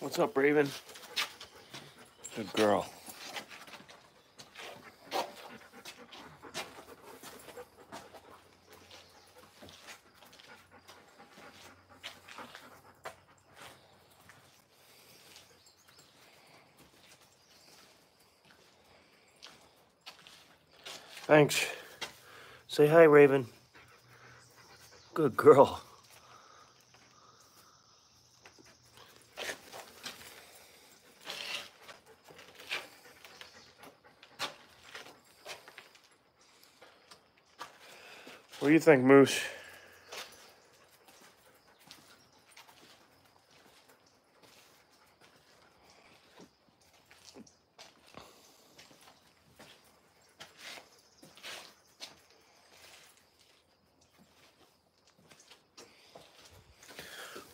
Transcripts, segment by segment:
What's up, Raven? Good girl. Thanks. Say hi, Raven. Good girl. What do you think, Moose?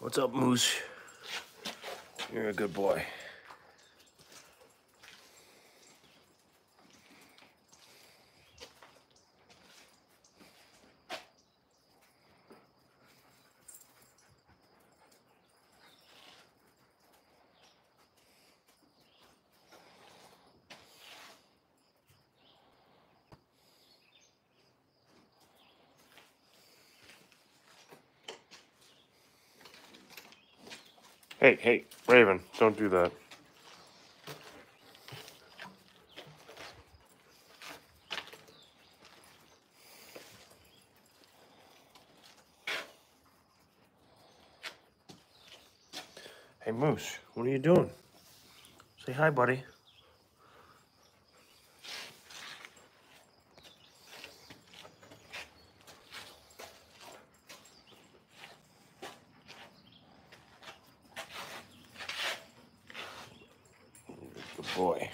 What's up, Moose? You're a good boy. Hey, hey, Raven, don't do that. Hey, Moose, what are you doing? Say hi, buddy. Good boy.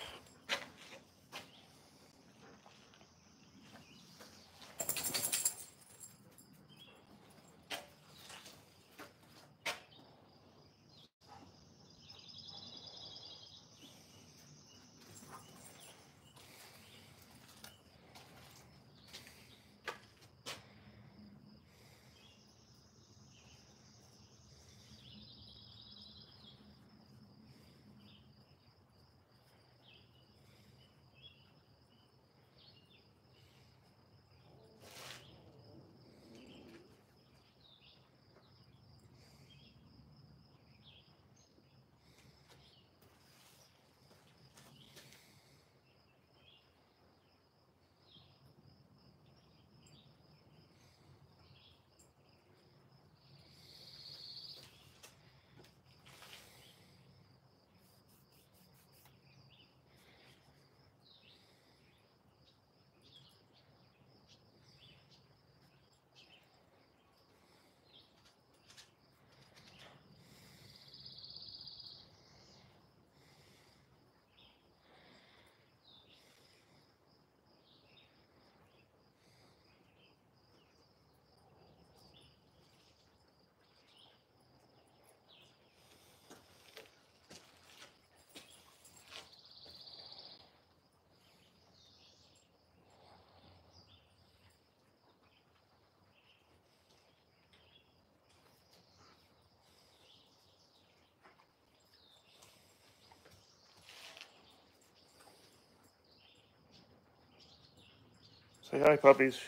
Say hi, puppies.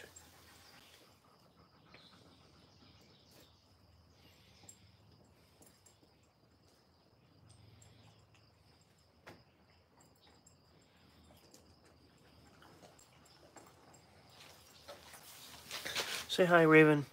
Say hi, Raven.